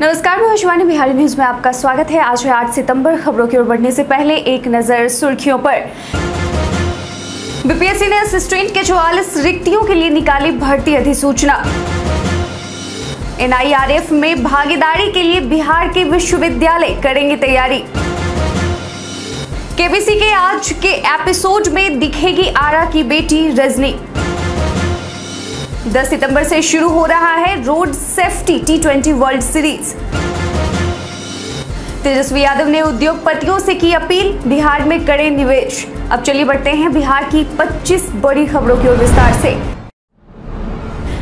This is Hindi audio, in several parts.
नमस्कार, मैं शिवानी बिहारी न्यूज़ में आपका स्वागत है। आज है 8 सितंबर। खबरों की ओर बढ़ने से पहले एक नज़र सुर्खियों पर। बीपीएससी ने असिस्टेंट के 44 रिक्तियों के लिए निकाली भर्ती अधिसूचना। एनआईआरएफ में भागीदारी के लिए बिहार के विश्वविद्यालय करेंगे तैयारी। केबीसी के आज के एपिसोड में दिखेगी आरा की बेटी रजनी। 10 सितंबर से शुरू हो रहा है road safety T twenty world series Tejashwi Yadav ने उद्योगपतियों से की अपील, बिहार में करें निवेश। अब चलिए बढ़ते हैं बिहार की 25 बड़ी खबरों की ओर विस्तार से।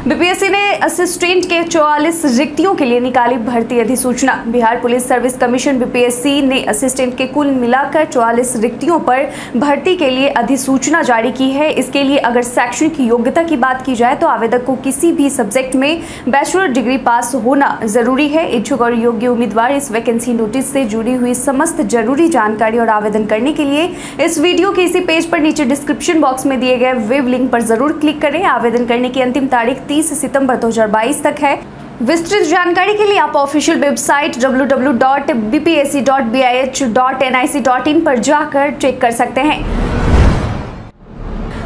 बीपीएससी ने असिस्टेंट के 44 रिक्तियों के लिए निकाली भर्ती अधिसूचना। Bihar police service commission BPSC ने असिस्टेंट के कुल मिलाकर 44 रिक्तियों पर भर्ती के लिए अधिसूचना जारी की है। इसके लिए अगर शैक्षणिक योग्यता की बात की जाए तो आवेदक को किसी भी सब्जेक्ट में बैचलर डिग्री पास होना ज़रूरी है। इच्छुक और योग्य उम्मीदवार इस वैकेंसी नोटिस से जुड़ी हुई समस्त ज़रूरी जानकारी और आवेदन करने के लिए इस वीडियो के इसी पेज पर नीचे डिस्क्रिप्शन बॉक्स में दिए गए वेब लिंक पर ज़रूर क्लिक करें। आवेदन करने की अंतिम तारीख 30 सितंबर 2022 तक है। विस्तृत जानकारी के लिए आप ऑफिशियल वेबसाइट www.bpsc.bih.nic.in पर जाकर चेक कर सकते हैं।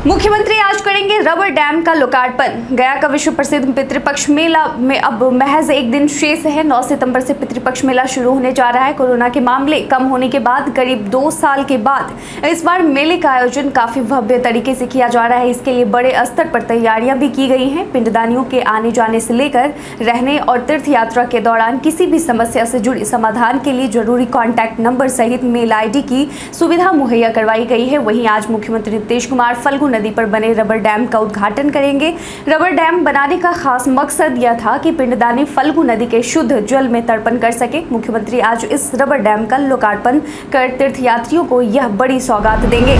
मुख्यमंत्री आज करेंगे रबर डैम का लोकार्पण। गया का विश्व प्रसिद्ध पितृपक्ष मेला में अब महज एक दिन शेष है। 9 सितंबर से पितृपक्ष मेला शुरू होने जा रहा है। कोरोना के मामले कम होने के बाद, करीब दो साल के बाद, इस बार मेले का आयोजन काफ़ी भव्य तरीके से किया जा रहा है। इसके लिए बड़े स्तर पर तैयारियाँ भी की गई हैं। पिंडदानियों के आने जाने से लेकर रहने और तीर्थ यात्रा के दौरान किसी भी समस्या से जुड़ी समाधान के लिए ज़रूरी कॉन्टैक्ट नंबर सहित मेल आईडी की सुविधा मुहैया करवाई गई है। वहीं आज मुख्यमंत्री नीतीश कुमार फल्गु नदी पर बने रबर डैम का उद्घाटन करेंगे। रबर डैम बनाने का खास मकसद यह था कि पिंडदानी फल्गु नदी के शुद्ध जल में तर्पण कर सके। मुख्यमंत्री आज इस रबर डैम का लोकार्पण कर तीर्थयात्रियों को यह बड़ी सौगात देंगे।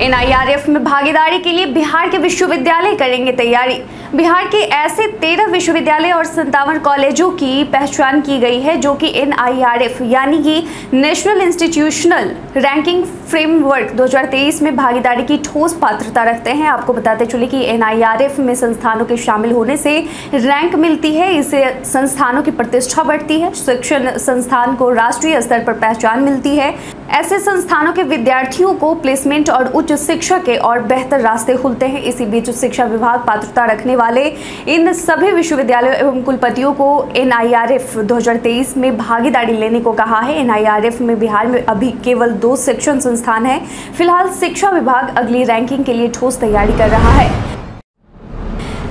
एनआईआरएफ में भागीदारी के लिए बिहार के विश्वविद्यालय करेंगे तैयारी। बिहार के ऐसे तेरह विश्वविद्यालय और संतावन कॉलेजों की पहचान की गई है, जो कि एनआईआरएफ यानी कि नेशनल इंस्टीट्यूशनल रैंकिंग फ्रेमवर्क 2023 में भागीदारी की ठोस पात्रता रखते हैं। आपको बताते चले कि एनआईआरएफ में संस्थानों के शामिल होने से रैंक मिलती है, इससे संस्थानों की प्रतिष्ठा बढ़ती है, शिक्षण संस्थान को राष्ट्रीय स्तर पर पहचान मिलती है। ऐसे संस्थानों के विद्यार्थियों को प्लेसमेंट और उच्च शिक्षा के और बेहतर रास्ते खुलते हैं। इसी बीच शिक्षा विभाग पात्रता रखने वाले इन सभी विश्वविद्यालयों एवं कुलपतियों को एनआईआरएफ 2023 में भागीदारी लेने को कहा है। एनआईआरएफ में बिहार में अभी केवल दो शिक्षण संस्थान हैं। फ़िलहाल शिक्षा विभाग अगली रैंकिंग के लिए ठोस तैयारी कर रहा है।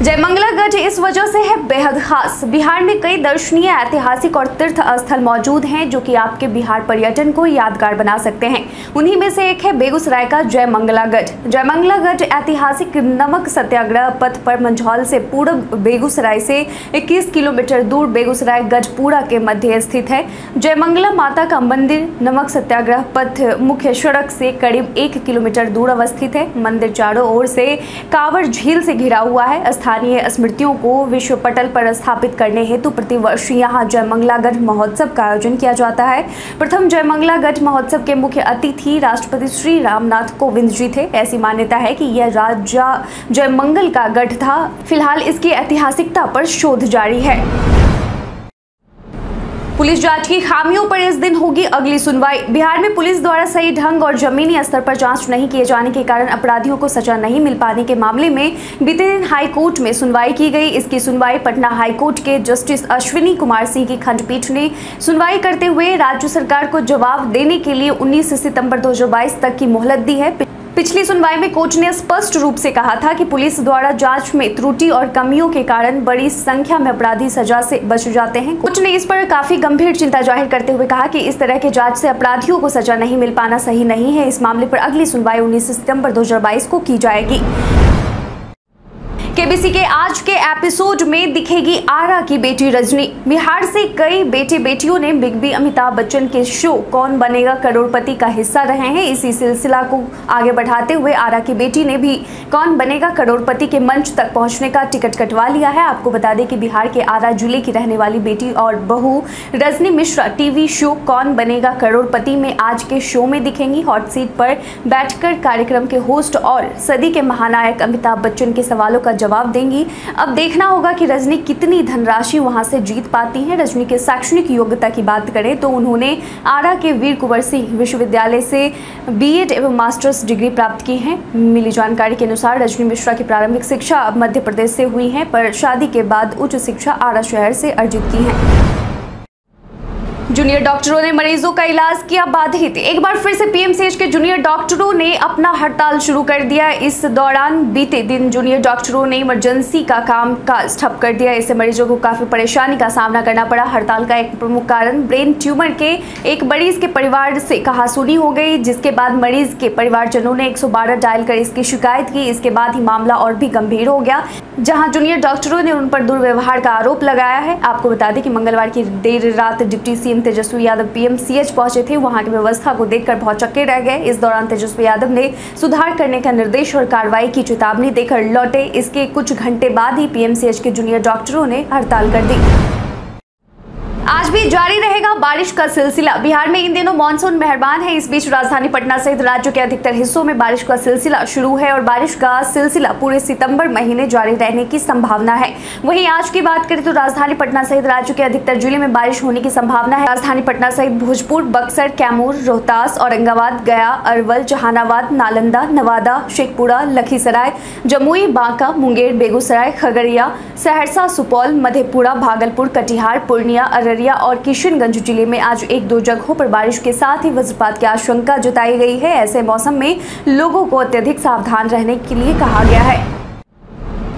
जयमंगला गढ़ इस वजह से है बेहद खास। बिहार में कई दर्शनीय, ऐतिहासिक और तीर्थ स्थल मौजूद हैं जो कि आपके बिहार पर्यटन को यादगार बना सकते हैं। उन्हीं में से एक है बेगूसराय का जयमंगला गढ़ जयमंगला ऐतिहासिक नमक सत्याग्रह पथ पर मंझौल से पूर्व बेगूसराय से 21 किलोमीटर दूर बेगूसराय गढ़पुरा के मध्य स्थित है। जयमंगला माता का मंदिर नमक सत्याग्रह पथ मुख्य सड़क से करीब एक किलोमीटर दूर अवस्थित है। मंदिर चारों ओर से कांवर झील से घिरा हुआ है। स्थानीय स्मृतियों को विश्व पटल पर स्थापित करने हेतु प्रतिवर्ष यहाँ जयमंगलागढ़ महोत्सव का आयोजन किया जाता है। प्रथम जयमंगलागढ़ महोत्सव के मुख्य अतिथि राष्ट्रपति श्री रामनाथ कोविंद जी थे। ऐसी मान्यता है कि यह राजा जयमंगल का गढ़ था। फ़िलहाल इसकी ऐतिहासिकता पर शोध जारी है। पुलिस जाँच की खामियों पर इस दिन होगी अगली सुनवाई। बिहार में पुलिस द्वारा सही ढंग और जमीनी स्तर पर जाँच नहीं किए जाने के कारण अपराधियों को सजा नहीं मिल पाने के मामले में बीते दिन हाई कोर्ट में सुनवाई की गई। इसकी सुनवाई पटना हाई कोर्ट के जस्टिस अश्विनी कुमार सिंह की खंडपीठ ने सुनवाई करते हुए राज्य सरकार को जवाब देने के लिए उन्नीस सितंबर दो हज़ार बाईस तक की मोहलत दी है। पिछली सुनवाई में कोर्ट ने स्पष्ट रूप से कहा था कि पुलिस द्वारा जाँच में त्रुटि और कमियों के कारण बड़ी संख्या में अपराधी सजा से बच जाते हैं। कोर्ट ने इस पर काफ़ी गंभीर चिंता ज़ाहिर करते हुए कहा कि इस तरह के जाँच से अपराधियों को सजा नहीं मिल पाना सही नहीं है। इस मामले पर अगली सुनवाई उन्नीस सितंबर 2022 को की जाएगी। केबीसी के आज के एपिसोड में दिखेगी आरा की बेटी रजनी। बिहार से कई बेटे बेटियों ने बिग बी अमिताभ बच्चन के शो कौन बनेगा करोड़पति का हिस्सा रहे हैं। इसी सिलसिला को आगे बढ़ाते हुए आरा की बेटी ने भी कौन बनेगा करोड़पति के मंच तक पहुँचने का टिकट कटवा लिया है। आपको बता दें कि बिहार के आरा ज़िले की रहने वाली बेटी और बहू रजनी मिश्रा टीवी शो कौन बनेगा करोड़पति में आज के शो में दिखेंगी। हॉट सीट पर बैठकर कार्यक्रम के होस्ट और सदी के महानायक अमिताभ बच्चन के सवालों का जवाब जवाब देंगी। अब देखना होगा कि रजनी कितनी धनराशि वहाँ से जीत पाती हैं। रजनी के शैक्षणिक योग्यता की बात करें तो उन्होंने आरा के वीर कुंवर सिंह विश्वविद्यालय से बीएड एवं मास्टर्स डिग्री प्राप्त की है। मिली जानकारी के अनुसार रजनी मिश्रा की प्रारंभिक शिक्षा मध्य प्रदेश से हुई है, पर शादी के बाद उच्च शिक्षा आरा शहर से अर्जित की है। जूनियर डॉक्टरों ने मरीजों का इलाज किया बाधित। एक बार फिर से पीएमसीएच के जूनियर डॉक्टरों ने अपना हड़ताल शुरू कर दिया। इस दौरान बीते दिन जूनियर डॉक्टरों ने इमरजेंसी का काम काज ठप कर दिया। इससे मरीजों को काफ़ी परेशानी का सामना करना पड़ा। हड़ताल का एक प्रमुख कारण ब्रेन ट्यूमर के एक मरीज़ के परिवार से कहासुनी हो गई, जिसके बाद मरीज़ के परिवारजनों ने एक सौ बारह डायल कर इसकी शिकायत की। इसके बाद ही मामला और भी गंभीर हो गया, जहाँ जूनियर डॉक्टरों ने उन पर दुर्व्यवहार का आरोप लगाया है। आपको बता दें कि मंगलवार की देर रात deputy CM Tejashwi Yadav PMCH पहुँचे थे, वहाँ की व्यवस्था को देखकर बहुत चक्के रह गए। इस दौरान तेजस्वी यादव ने सुधार करने का निर्देश और कार्रवाई की चेतावनी देकर लौटे। इसके कुछ घंटे बाद ही पीएमसीएच के जूनियर डॉक्टरों ने हड़ताल कर दी। आज भी जारी रहेगा बारिश का सिलसिला। बिहार में इन दिनों मानसून मेहरबान है। इस बीच राजधानी पटना सहित राज्य के अधिकतर हिस्सों में बारिश का सिलसिला शुरू है और बारिश का सिलसिला पूरे सितंबर महीने जारी रहने की संभावना है। वहीं आज की बात करें तो राजधानी पटना सहित राज्य के अधिकतर ज़िले में बारिश होने की संभावना है। राजधानी पटना सहित भोजपुर, बक्सर, कैमूर, रोहतास, औरंगाबाद, गया, अरवल, जहानाबाद, नालंदा, नवादा, शेखपुरा, लखीसराय, जमुई, बांका, मुंगेर, बेगूसराय, खगड़िया, सहरसा, सुपौल, मधेपुरा, भागलपुर, कटिहार, पूर्णिया अररिया और किशनगंज ज़िले में आज एक दो जगहों पर बारिश के साथ ही वज्रपात की आशंका जताई गई है। ऐसे मौसम में लोगों को अत्यधिक सावधान रहने के लिए कहा गया है।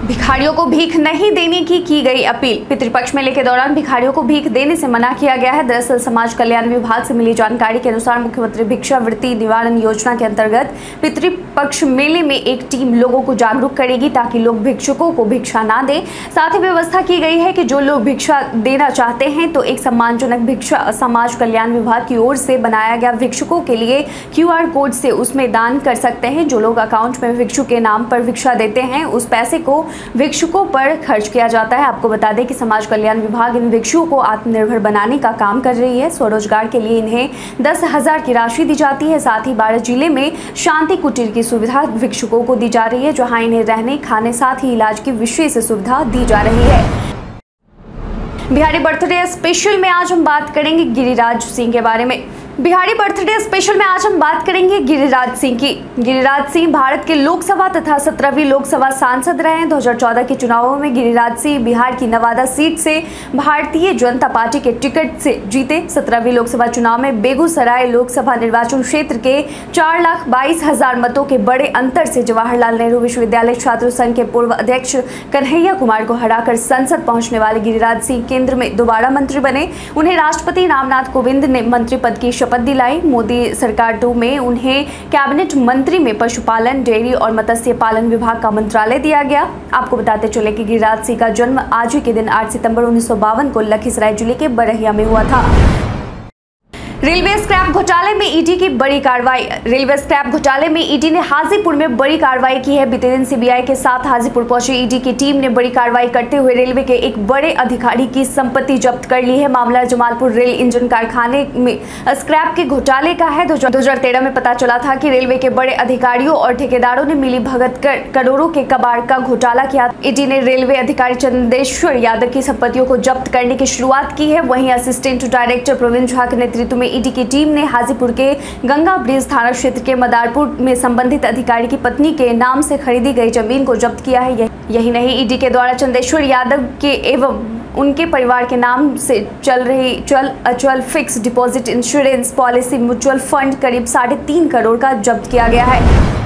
भिखारियों को भीख नहीं देने की की गई अपील। पितृपक्ष मेले के दौरान भिखारियों को भीख देने से मना किया गया है। दरअसल समाज कल्याण विभाग से मिली जानकारी के अनुसार मुख्यमंत्री भिक्षावृत्ति निवारण योजना के अंतर्गत पितृपक्ष मेले में एक टीम लोगों को जागरूक करेगी ताकि लोग भिक्षुकों को भिक्षा ना दे। साथ ही व्यवस्था की गई है कि जो लोग भिक्षा देना चाहते हैं तो एक सम्मानजनक भिक्षा समाज कल्याण विभाग की ओर से बनाया गया भिक्षुकों के लिए क्यूआर कोड से उसमें दान कर सकते हैं। जो लोग अकाउंट में भिक्षु के नाम पर भिक्षा देते हैं, उस पैसे को भिक्षुकों पर खर्च किया जाता है। आपको बता दें कि समाज कल्याण विभाग इन भिक्षुओं को आत्मनिर्भर बनाने का काम कर रही है। स्वरोजगार के लिए इन्हें दस हज़ार की राशि दी जाती है। साथ ही बारह ज़िले में शांति कुटीर की सुविधा भिक्षुकों को दी जा रही है, जहाँ इन्हें रहने, खाने, साथ ही इलाज की विशेष सुविधा दी जा रही है। बिहारी बर्थडे स्पेशल में आज हम बात करेंगे गिरिराज सिंह के बारे में। बिहारी बर्थडे स्पेशल में आज हम बात करेंगे गिरिराज सिंह की। गिरिराज सिंह भारत के लोकसभा तथा सत्रहवीं लोकसभा सांसद रहे हैं। 2014 के चुनावों में गिरिराज सिंह बिहार की नवादा सीट से भारतीय जनता पार्टी के टिकट से जीते। सत्रहवीं लोकसभा चुनाव में बेगूसराय लोकसभा निर्वाचन क्षेत्र के चार लाख बाईस हज़ार मतों के बड़े अंतर से जवाहरलाल नेहरू विश्वविद्यालय छात्र संघ के पूर्व अध्यक्ष कन्हैया कुमार को हराकर संसद पहुँचने वाले गिरिराज सिंह केंद्र में दोबारा मंत्री बने। उन्हें राष्ट्रपति रामनाथ कोविंद ने मंत्री पद की शपथ दिलाई। मोदी सरकार टू में उन्हें कैबिनेट मंत्री में पशुपालन, डेयरी और मत्स्य पालन विभाग का मंत्रालय दिया गया। आपको बताते चले कि गिरिराज सिंह का जन्म आज ही के दिन 8 सितंबर उन्नीस सौ बावन को लखीसराय ज़िले के बरहिया में हुआ था। रेलवे स्क्रैप घोटाले में ईडी की बड़ी कार्रवाई। रेलवे स्क्रैप घोटाले में ईडी ने हाजीपुर में बड़ी कार्रवाई की है। बीते दिन सीबीआई के साथ हाजीपुर पहुँची। ईडी की टीम ने बड़ी कार्रवाई करते हुए रेलवे के एक बड़े अधिकारी की संपत्ति जब्त कर ली है। मामला जमालपुर रेल इंजन कारखाने में स्क्रैप के घोटाले का है। दो हज़ार तेरह में पता चला था की रेलवे के बड़े अधिकारियों और ठेकेदारों ने मिली भगत कर करोड़ों के कबाड़ का घोटाला किया। ईडी ने रेलवे अधिकारी चंदेश्वर यादव की संपत्तियों को जब्त करने की शुरुआत की है। वहीं असिस्टेंट डायरेक्टर प्रवीण झा के नेतृत्व में ईडी की टीम ने हाजीपुर के गंगा ब्रिज थाना क्षेत्र के मदारपुर में संबंधित अधिकारी की पत्नी के नाम से खरीदी गई ज़मीन को जब्त किया है। यही नहीं, ईडी के द्वारा चंदेश्वर यादव के एवं उनके परिवार के नाम से चल रही, चल, अचल fix deposit insurance policy mutual fund करीब साढ़े तीन करोड़ का जब्त किया गया है।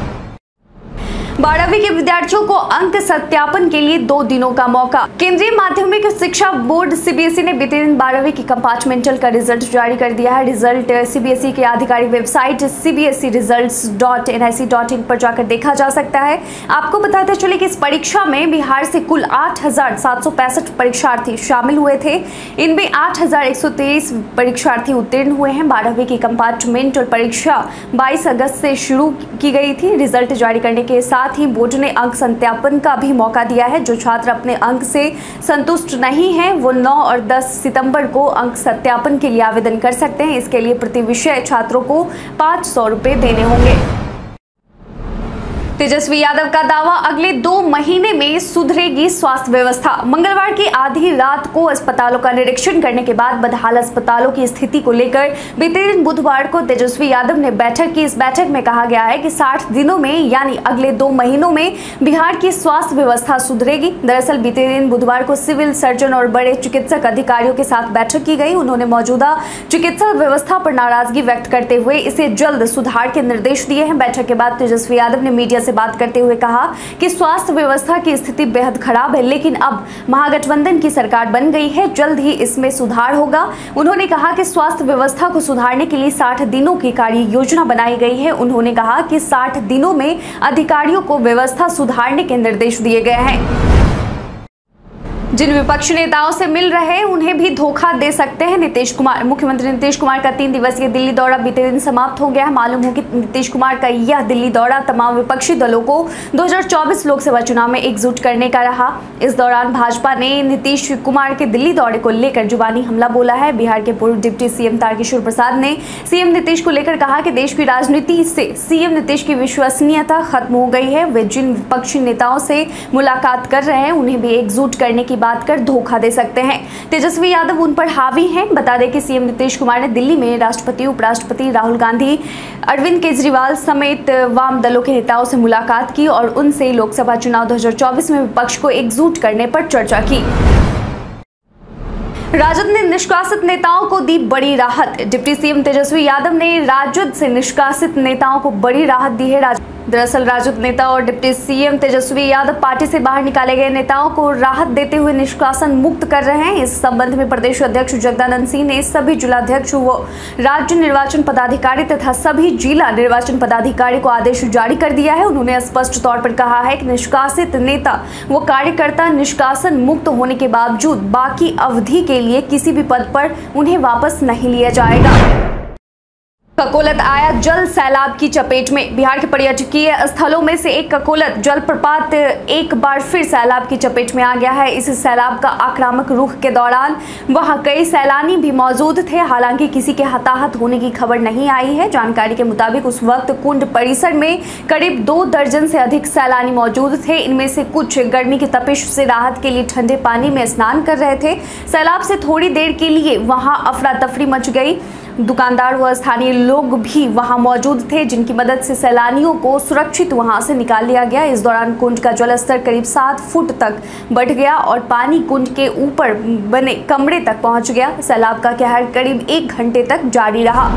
बारहवीं के विद्यार्थियों को अंक सत्यापन के लिए दो दिनों का मौका। केंद्रीय माध्यमिक शिक्षा बोर्ड सीबीएसई ने बीते दिन बारहवीं की कंपार्टमेंटल का रिज़ल्ट जारी कर दिया है। रिज़ल्ट सीबीएसई के आधिकारिक website CBSE result dot N I C dot in पर जाकर देखा जा सकता है। आपको बताते चले कि इस परीक्षा में बिहार से कुल आठ हज़ार सात सौ पैंसठ परीक्षार्थी शामिल हुए थे। इनमें आठ हज़ार एक सौ तेईस परीक्षार्थी उत्तीर्ण हुए हैं। बारहवीं की कंपार्टमेंटल परीक्षा बाईस अगस्त से शुरू की गई थी। रिज़ल्ट जारी करने के साथ साथ ही बोर्ड ने अंक सत्यापन का भी मौका दिया है। जो छात्र अपने अंक से संतुष्ट नहीं है, वो 9 और 10 सितंबर को अंक सत्यापन के लिए आवेदन कर सकते हैं। इसके लिए प्रति विषय छात्रों को पाँच सौ देने होंगे। तेजस्वी यादव का दावा, अगले दो महीने में सुधरेगी स्वास्थ्य व्यवस्था। मंगलवार की आधी रात को अस्पतालों का निरीक्षण करने के बाद बदहाल अस्पतालों की स्थिति को लेकर बीते दिन बुधवार को तेजस्वी यादव ने बैठक की। इस बैठक में कहा गया है कि 60 दिनों में, यानी अगले दो महीनों में, बिहार की स्वास्थ्य व्यवस्था सुधरेगी। दरअसल बीते दिन बुधवार को सिविल सर्जन और बड़े चिकित्सक अधिकारियों के साथ बैठक की गई। उन्होंने मौजूदा चिकित्सा व्यवस्था पर नाराज़गी व्यक्त करते हुए इसे जल्द सुधार के निर्देश दिए हैं। बैठक के बाद तेजस्वी यादव ने मीडिया से बात करते हुए कहा कि स्वास्थ्य व्यवस्था की स्थिति बेहद खराब है, लेकिन अब महागठबंधन की सरकार बन गई है, जल्द ही इसमें सुधार होगा। उन्होंने कहा कि स्वास्थ्य व्यवस्था को सुधारने के लिए 60 दिनों की कार्य योजना बनाई गई है। उन्होंने कहा कि 60 दिनों में अधिकारियों को व्यवस्था सुधारने के निर्देश दिए गए हैं। जिन विपक्षी नेताओं से मिल रहे उन्हें भी धोखा दे सकते हैं। नीतीश कुमार मुख्यमंत्री नीतीश कुमार का तीन दिवसीय दिल्ली दौरा बीते दिन समाप्त हो गया है। मालूम हो कि नीतीश कुमार का यह दिल्ली दौरा तमाम विपक्षी दलों को 2024 लोकसभा चुनाव में एकजुट करने का रहा। इस दौरान भाजपा ने नीतीश कुमार के दिल्ली दौरे को लेकर जुबानी हमला बोला है। बिहार के पूर्व डिप्टी सीएम तारकिशोर प्रसाद ने सीएम नीतीश को लेकर कहा कि देश की राजनीति से सीएम नीतीश की विश्वसनीयता खत्म हो गई है। वे जिन विपक्षी नेताओं से मुलाकात कर रहे हैं, उन्हें भी एकजुट करने की बात कर धोखा दे सकते हैं। तेजस्वी यादव उन पर हावी हैं। बता दें कि सीएम नीतीश कुमार ने दिल्ली में राष्ट्रपति, उपराष्ट्रपति राहुल गांधी, अरविंद केजरीवाल समेत वाम दलों के नेताओं से मुलाकात की और उनसे लोकसभा चुनाव 2024 में विपक्ष को एकजुट करने पर चर्चा की। राजद ने निष्कासित नेताओं को दी बड़ी राहत। डिप्टी सीएम तेजस्वी यादव ने राजद से निष्कासित नेताओं को बड़ी राहत दी है। दरअसल राजद नेता और deputy CM Tejashwi Yadav party से बाहर निकाले गए नेताओं को राहत देते हुए निष्कासन मुक्त कर रहे हैं। इस संबंध में प्रदेश अध्यक्ष जगदानंद सिंह ने सभी जिलाध्यक्ष व राज्य निर्वाचन पदाधिकारी तथा सभी जिला निर्वाचन पदाधिकारी को आदेश जारी कर दिया है। उन्होंने स्पष्ट तौर पर कहा है कि निष्कासित नेता व कार्यकर्ता निष्कासन मुक्त होने के बावजूद बाकी अवधि के लिए किसी भी पद पर उन्हें वापस नहीं लिया जाएगा। ककोलत आया जल सैलाब की चपेट में। बिहार के पर्यटकीय स्थलों में से एक ककोलत जलप्रपात एक बार फिर सैलाब की चपेट में आ गया है। इस सैलाब का आक्रामक रुख के दौरान वहाँ कई सैलानी भी मौजूद थे। हालाँकि किसी के हताहत होने की खबर नहीं आई है। जानकारी के मुताबिक उस वक्त कुंड परिसर में करीब दो दर्जन से अधिक सैलानी मौजूद थे। इनमें से कुछ गर्मी की तपिश से राहत के लिए ठंडे पानी में स्नान कर रहे थे। सैलाब से थोड़ी देर के लिए वहाँ अफरा तफरी मच गई। दुकानदार व स्थानीय लोग भी वहाँ मौजूद थे, जिनकी मदद से सैलानियों को सुरक्षित वहाँ से निकाल लिया गया। इस दौरान कुंड का जलस्तर करीब सात फुट तक बढ़ गया और पानी कुंड के ऊपर बने कमरे तक पहुँच गया। सैलाब का कहर करीब एक घंटे तक जारी रहा।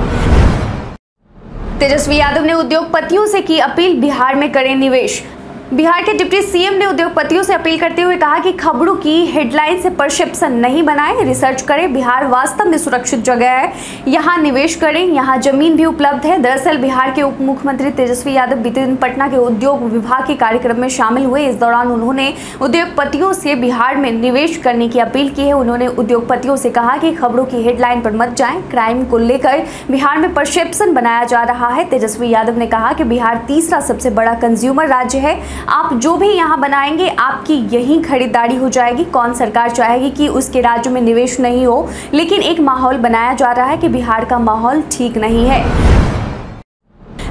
तेजस्वी यादव ने उद्योगपतियों से की अपील, बिहार में करें निवेश। बिहार के डिप्टी सीएम ने उद्योगपतियों से अपील करते हुए कहा कि खबरों की हेडलाइन से परसेप्शन नहीं बनाएँ, रिसर्च करें, बिहार वास्तव में सुरक्षित जगह है। यहाँ निवेश करें, यहाँ ज़मीन भी उपलब्ध है। दरअसल बिहार के उप मुख्यमंत्री तेजस्वी यादव बीते दिन पटना के उद्योग विभाग के कार्यक्रम में शामिल हुए। इस दौरान उन्होंने उद्योगपतियों से बिहार में निवेश करने की अपील की है। उन्होंने उद्योगपतियों से कहा कि खबरों की हेडलाइन पर मत जाए। क्राइम को लेकर बिहार में परसेप्शन बनाया जा रहा है। तेजस्वी यादव ने कहा कि बिहार तीसरा सबसे बड़ा कंज्यूमर राज्य है। आप जो भी यहाँ बनाएँगे, आपकी यही खरीदारी हो जाएगी। कौन सरकार चाहेगी कि उसके राज्य में निवेश नहीं हो, लेकिन एक माहौल बनाया जा रहा है कि बिहार का माहौल ठीक नहीं है।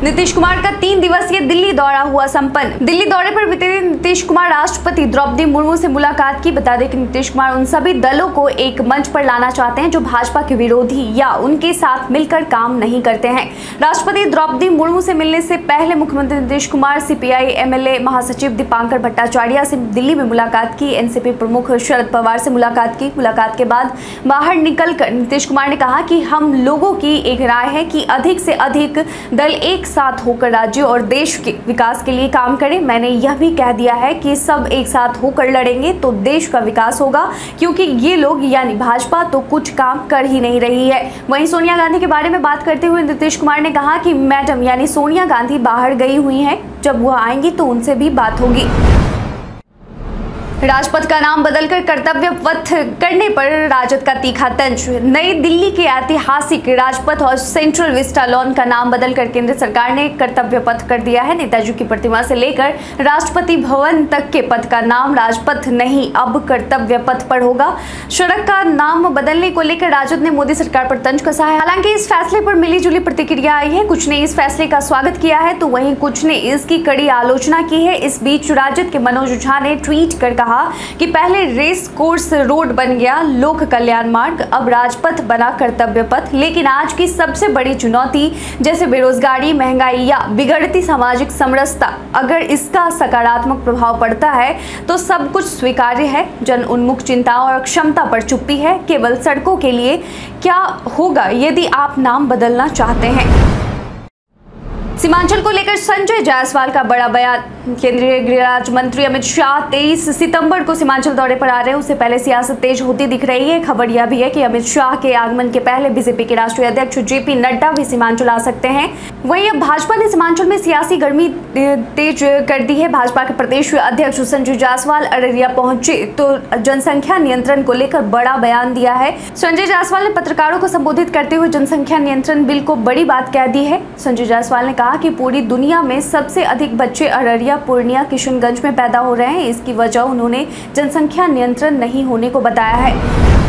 नीतीश कुमार का तीन दिवसीय दिल्ली दौरा हुआ संपन्न। दिल्ली दौरे पर बीते दिन नीतीश कुमार राष्ट्रपति द्रौपदी मुर्मू से मुलाकात की। बता दें कि नीतीश कुमार उन सभी दलों को एक मंच पर लाना चाहते हैं जो भाजपा के विरोधी या उनके साथ मिलकर काम नहीं करते हैं। राष्ट्रपति द्रौपदी मुर्मू से मिलने से पहले मुख्यमंत्री नीतीश कुमार सीपीआई एमएलए महासचिव दीपांकर भट्टाचार्य से दिल्ली में मुलाकात की। एनसीपी प्रमुख शरद पवार से मुलाकात की। मुलाकात के बाद बाहर निकलकर नीतीश कुमार ने कहा कि हम लोगों की एक राय है कि अधिक से अधिक दल एक साथ होकर राज्य और देश के विकास के लिए काम करें। मैंने यह भी कह दिया है कि सब एक साथ होकर लड़ेंगे तो देश का विकास होगा, क्योंकि ये लोग, यानी भाजपा तो कुछ काम कर ही नहीं रही है। वहीं सोनिया गांधी के बारे में बात करते हुए नीतीश कुमार ने कहा कि मैडम, यानी सोनिया गांधी बाहर गई हुई हैं। जब वह आएँगी तो उनसे भी बात होगी। राजपथ का नाम बदलकर कर्तव्य पथ करने पर राजद का तीखा तंज। नई दिल्ली के ऐतिहासिक राजपथ और सेंट्रल विस्टा लॉन का नाम बदलकर केंद्र सरकार ने कर्तव्य पथ कर दिया है। नेताजी की प्रतिमा से लेकर राष्ट्रपति भवन तक के पथ का नाम राजपथ नहीं, अब कर्तव्य पथ पर होगा। सड़क का नाम बदलने को लेकर राजद ने मोदी सरकार पर तंज कसा है हालाँकि इस फैसले पर मिली जुली प्रतिक्रिया आई है। कुछ ने इस फैसले का स्वागत किया है तो वहीं कुछ ने इसकी कड़ी आलोचना की है। इस बीच राजद के मनोज झा ने ट्वीट कर कहा कहा कि पहले रेस कोर्स रोड बन गया, लोक कल्याण मार्ग, अब राजपथ बना कर्तव्य पथ। लेकिन आज की सबसे बड़ी चुनौती, जैसे बेरोजगारी, महँगाई या बिगड़ती सामाजिक समरसता, अगर इसका सकारात्मक प्रभाव पड़ता है तो सब कुछ स्वीकार्य है। जन उन्मुख चिंताओं और क्षमता पर चुप्पी है। केवल सड़कों के लिए क्या होगा, यदि आप नाम बदलना चाहते हैं? सीमांचल को लेकर संजय जायसवाल का बड़ा बयान। केंद्रीय गृह राज्य मंत्री अमित शाह 23 सितंबर को सीमांचल दौरे पर आ रहे हैं। उससे पहले सियासत तेज होती दिख रही है। खबर यह भी है कि अमित शाह के आगमन के पहले बीजेपी के राष्ट्रीय अध्यक्ष जेपी नड्डा भी सीमांचल आ सकते हैं। वहीं अब भाजपा ने सीमांचल में सियासी गर्मी तेज कर दी है। भाजपा के प्रदेश अध्यक्ष संजय जायसवाल अररिया पहुँचे तो जनसंख्या नियंत्रण को लेकर बड़ा बयान दिया है। संजय जायसवाल ने पत्रकारों को संबोधित करते हुए जनसंख्या नियंत्रण बिल को बड़ी बात कह दी है। संजय जायसवाल ने कहा कहा कि पूरी दुनिया में सबसे अधिक बच्चे अररिया, पूर्णिया, किशनगंज में पैदा हो रहे हैं। इसकी वजह उन्होंने जनसंख्या नियंत्रण नहीं होने को बताया है।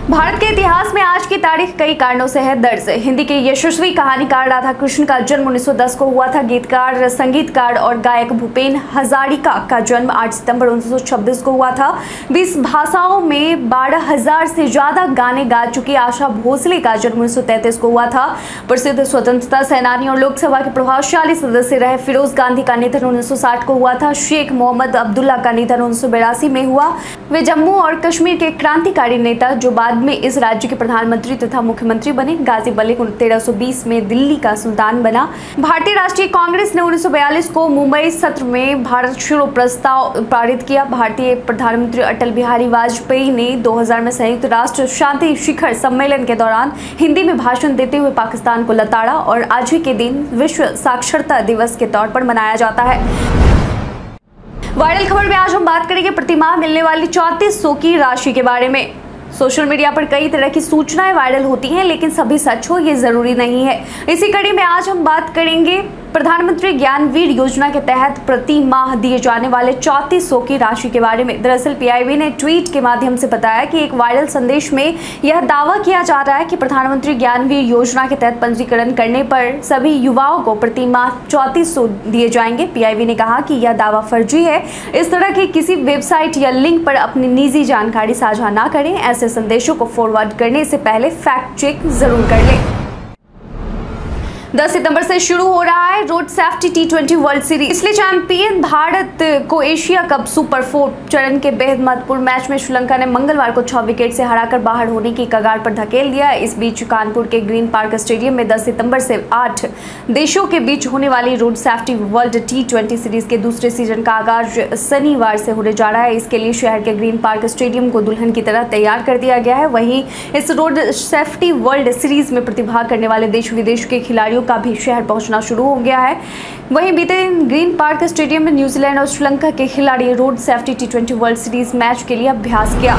भारत के इतिहास में आज की तारीख कई कारणों से है दर्ज। हिंदी के यशस्वी कहानीकार राधा कृष्ण का जन्म 1910 को हुआ था। गीतकार, संगीतकार और गायक भूपेन हजारिका का जन्म 8 सितंबर 1926 को हुआ था। 20 भाषाओं में बारह हज़ार से ज़्यादा गाने गा चुकी आशा भोसले का जन्म उन्नीस को हुआ था। प्रसिद्ध स्वतंत्रता सेनानी और लोकसभा के प्रभावशाली सदस्य रहे फिरोज गांधी का निधन उन्नीस सौ साठ को हुआ था। शेख मोहम्मद अब्दुल्ला का निधन उन्नीस में हुआ। वे जम्मू और कश्मीर के क्रांतिकारी नेता जो बाद में इस राज्य के प्रधानमंत्री तथा मुख्यमंत्री बने। गाजी मलिक तेरह में दिल्ली का सुल्तान बना। भारतीय राष्ट्रीय कांग्रेस ने उन्नीस सौ बयालीस को मुंबई सत्र में भारत छोड़ो प्रस्ताव पारित किया। भारतीय प्रधानमंत्री अटल बिहारी वाजपेयी ने 2000 में संयुक्त राष्ट्र शांति शिखर सम्मेलन के दौरान हिंदी में भाषण देते हुए पाकिस्तान को लताड़ा और आज ही के दिन विश्व साक्षरता दिवस के तौर पर मनाया जाता है। वायरल खबर में आज हम बात करेंगे प्रतिमाह मिलने वाली चौतीस सौ की राशि के बारे में। सोशल मीडिया पर कई तरह की सूचनाएँ वायरल होती हैं, लेकिन सभी सच हो, ये ज़रूरी नहीं है। इसी कड़ी में आज हम बात करेंगे प्रधानमंत्री ज्ञानवीर योजना के तहत प्रति माह दिए जाने वाले चौतीस सौ की राशि के बारे में दरअसल पीआईबी ने ट्वीट के माध्यम से बताया कि एक वायरल संदेश में यह दावा किया जा रहा है कि प्रधानमंत्री ज्ञानवीर योजना के तहत पंजीकरण करने पर सभी युवाओं को प्रति माह चौतीस सौ दिए जाएँगे। पीआईबी ने कहा कि यह दावा फर्जी है। इस तरह की किसी वेबसाइट या लिंक पर अपनी निजी जानकारी साझा न करें। ऐसे संदेशों को फॉरवर्ड करने से पहले फैक्ट चेक ज़रूर कर लें। 10 सितंबर से शुरू हो रहा है road safety T twenty world series इसलिए चैंपियन भारत को एशिया कप सुपर फोर चरण के बेहद महत्वपूर्ण मैच में श्रीलंका ने मंगलवार को छह विकेट से हराकर बाहर होने की कगार पर धकेल दिया। इस बीच कानपुर के ग्रीन पार्क स्टेडियम में 10 सितंबर से आठ देशों के बीच होने वाली road safety world T twenty series के दूसरे सीज़न का आगाज़ शनिवार से होने जा रहा है। इसके लिए शहर के ग्रीन पार्क स्टेडियम को दुल्हन की तरह तैयार कर दिया गया है। वहीं इस रोड सेफ्टी वर्ल्ड सीरीज़ में प्रतिभाग करने वाले देश विदेश के खिलाड़ियों खिलाड़ियों का भी शहर पहुँचना शुरू हो गया है। वहीं बीते दिन ग्रीन पार्क स्टेडियम में न्यूजीलैंड और श्रीलंका के खिलाड़ी road safety T world series match के लिए अभ्यास किया।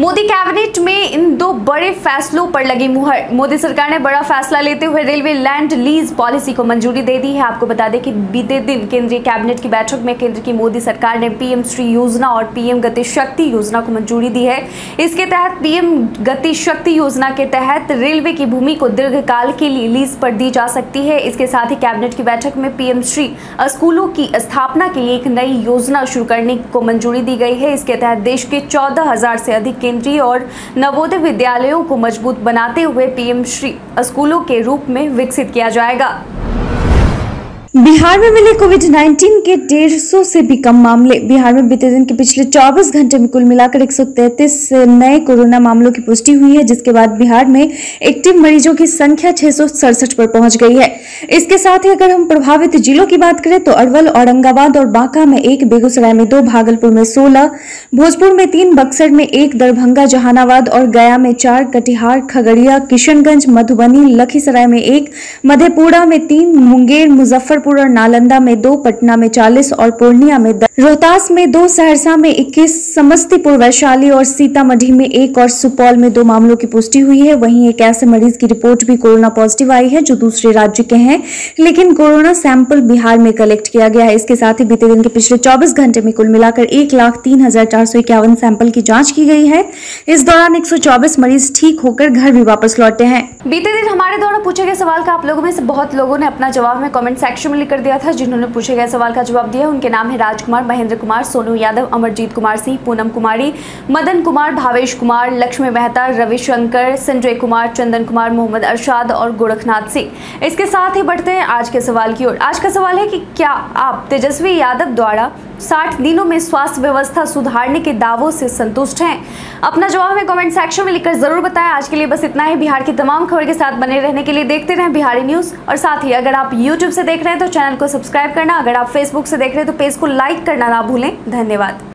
मोदी कैबिनेट में इन दो बड़े फैसलों पर लगी मुहर। मोदी सरकार ने बड़ा फैसला लेते हुए रेलवे लैंड लीज पॉलिसी को मंजूरी दे दी है। आपको बता दें कि बीते दिन केंद्रीय कैबिनेट की बैठक में केंद्र की मोदी सरकार ने पीएम श्री योजना और पीएम गति शक्ति योजना को मंजूरी दी है। इसके तहत पीएम गति शक्ति योजना के तहत रेलवे की भूमि को दीर्घकाल के लिए लीज पर दी जा सकती है। इसके साथ ही कैबिनेट की बैठक में पीएम श्री स्कूलों की स्थापना के लिए एक नई योजना शुरू करने को मंजूरी दी गई है। इसके तहत देश के चौदह से अधिक केंद्रीय और नवोदय विद्यालयों को मज़बूत बनाते हुए पीएम श्री स्कूलों के रूप में विकसित किया जाएगा। बिहार में मिले कोविड 19 के डेढ़ सौ से भी कम मामले। बिहार में बीते दिन के पिछले 24 घंटे में कुल मिलाकर एक सौ तैंतीस नए कोरोना मामलों की पुष्टि हुई है, जिसके बाद बिहार में एक्टिव मरीजों की संख्या छह सौ सड़सठ पर पहुँच गई है। इसके साथ ही अगर हम प्रभावित जिलों की बात करें तो अरवल, औरंगाबाद और बांका में एक, बेगूसराय में दो, भागलपुर में सोलह, भोजपुर में तीन, बक्सर में एक, दरभंगा, जहानाबाद और गया में चार, कटिहार, खगड़िया, किशनगंज, मधुबनी, लखीसराय में एक, मधेपुरा में तीन, मुंगेर मुजफ्फर मुजफ्फरपुर और नालंदा में दो, पटना में चालीस और पूर्णिया में दस। रोहतास में दो, सहरसा में इक्कीस, समस्तीपुर, वैशाली और सीतामढ़ी में एक और सुपौल में दो मामलों की पुष्टि हुई है। वहीं एक ऐसे मरीज़ की रिपोर्ट भी कोरोना पॉजिटिव आई है, जो दूसरे राज्य के हैं। लेकिन कोरोना सैंपल बिहार में कलेक्ट किया गया है। इसके साथ ही बीते दिन के पिछले चौबीस घंटे में कुल मिलाकर एक लाख तीन हज़ार चार सौ इक्यावन सैंपल की जाँच की गई है। इस दौरान एक सौ चौबीस मरीज़ ठीक होकर घर भी वापस लौटे हैं। बीते दिन हमारे द्वारा पूछे गए सवाल का आप लोगों में से बहुत लोगों ने अपना जवाब में कमेंट सेक्शन लिख कर दिया था, जिन्होंने पूछे गए सवाल का जवाब दिया। उनके नाम है राजकुमार, महेंद्र कुमार, सोनू यादव, अमरजीत कुमार सिंह, पूनम कुमारी, मदन कुमार, भावेश कुमार, लक्ष्मी मेहता, रविशंकर, संजय कुमार, चंदन कुमार, मोहम्मद अरशाद और गोरखनाथ सिंह। इसके साथ ही बढ़ते हैं आज के सवाल की ओर। आज का सवाल है कि क्या आप तेजस्वी यादव द्वारा 60 दिनों में स्वास्थ्य व्यवस्था सुधारने के दावों से संतुष्ट हैं? अपना जवाब हमें कमेंट सेक्शन में लिखकर ज़रूर बताएँ। आज के लिए बस इतना ही। बिहार की तमाम खबर के साथ बने रहने के लिए देखते रहें बिहारी न्यूज़। और साथ ही अगर आप यूट्यूब से देख रहे हैं तो चैनल को सब्सक्राइब करना। अगर आप फेसबुक से देख रहे हैं तो पेज को लाइक करना ना भूलें। धन्यवाद।